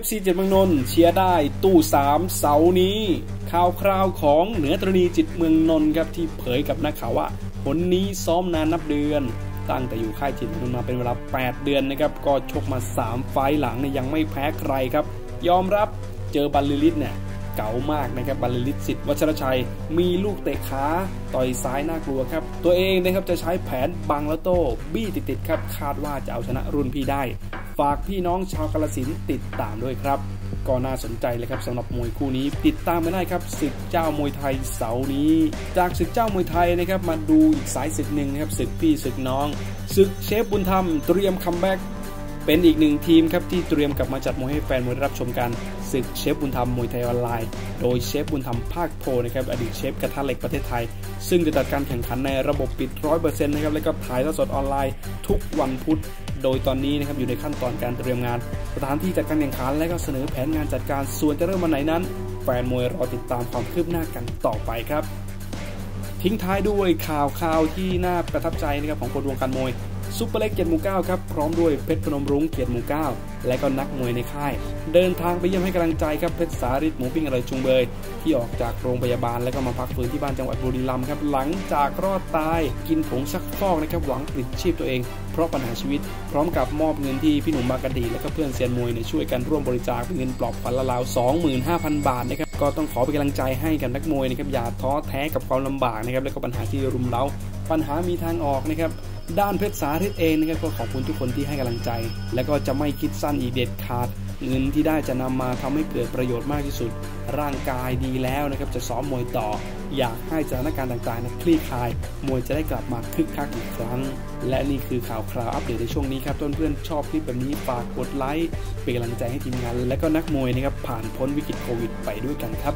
FC จิตรเมืองนนท์เชียร์ได้ตู้สามเสานี้ข่าวคราวของเหนือธรณีจิตรเมืองนนท์ครับที่เผยกับนักข่าวว่าหนนี้ซ้อมนานนับเดือน ตั้งแต่อยู่ค่ายจิตรเมืองนนท์มาเป็นเวลา 8 เดือนนะครับก็ชกมา 3 ไฟต์หลังเนี่ยยังไม่แพ้ใครครับ ยอมรับเจอบรรลือฤทธิ์เนี่ยเก๋ามากนะครับบรรลือฤทธิ์วัชรชัย มีลูกเตะขวาต่อยซ้ายน่ากลัวครับ ตัวเองนะครับจะใช้แผนบังแล้วโต้บี้ติดๆครับคาดว่าจะเอาชนะรุ่นพี่ได้ ฝากพี่น้องชาวกาฬสินธุ์ติดตามด้วยครับ ก็น่าสนใจเลยครับสำหรับมวยคู่นี้ ติดตามไม่ได้ครับศึกเจ้ามวยไทยเสาร์นี้ จากศึกเจ้ามวยไทยนะครับมาดูอีกสายศึกหนึ่งนะครับศึกพี่ศึกน้องศึกเชฟบุญธรรมเตรียม comeback เป็นอีกหนึ่งทีมครับที่เตรียมกลับมาจัดมวยให้แฟนมวยรับชมกันศึกเชฟบุญธรรมมวยไทยออนไลน์ โดยเชฟบุญธรรมภาคโพธิ์นะครับอดีตเชฟกระทะเหล็กประเทศไทย ซึ่งจะจัดการแข่งขันในระบบปิด100%นต์นะครับแล้วก็ถ่ายทอดสดออนไลน์ทุกวันพุธ โดยตอนนี้นะครับอยู่ในขั้นตอนการเตรียมงานสถานที่จัดการแข่งขันและก็เสนอแผนงานจัดการส่วนจะเริ่มวันไหนนั้น แฟนมวยรอติดตามความคืบหน้ากันต่อไปครับ ทิ้งท้ายด้วยข่าวข่าวที่น่าประทับใจนะครับของคนวงการมวย ซุปเปอร์เล็กเกียรติหมู่เก้าครับพร้อมด้วยเพชรพนมรุ้งเกียรติหมู่เก้าและก็นักมวยในค่าย เดินทางไปเยี่ยมให้กำลังใจครับเพชรสาริตหมูปิ้งอร่อยจุงเบย ที่ออกจากโรงพยาบาล แล้วก็มาพักฟื้นที่บ้านจังหวัดบุรีรัมย์ครับหลังจากรอดตายกินผงซักฟอกนะครับหวังปลิดชีพตัวเอง เพราะปัญหาชีวิต พร้อมกับมอบเงินที่พี่หนุ่มบากดีและก็เพื่อนเซียนมวยเนี่ยช่วยกันร่วมบริจาคเงินปลอบขวัญละราว 25,000 บาทนะครับก็ต้องขอเป็นกำลังใจให้กับนักมวยนะครับอย่าท้อแท้กับความลำบากนะครับและก็ปัญหาที่รุมเร้า ปัญหามีทางออกนะครับ ด้านเพชรสาธิตเองนะครับก็ขอบคุณทุกคนที่ให้กำลังใจ และก็จะไม่คิดสั้นอีเด็ดขาด เงินที่ได้จะนำมาทำให้เกิดประโยชน์มากที่สุด ร่างกายดีแล้วนะครับจะซ้อมมวยต่อ อยากให้สถานการณ์ต่างๆนะคลี่คลาย มวยจะได้กลับมาคึกคักอีกครั้ง และนี่คือข่าวคราวอัปเดตในช่วงนี้ครับเพื่อนๆชอบคลิปแบบนี้ฝากกดไลค์เป็นกำลังใจให้ทีมงาน และก็นักมวยนะครับผ่านพ้นวิกฤตโควิด ไปด้วยกันครับ